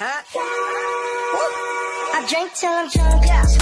Huh? I drink till I'm drunk.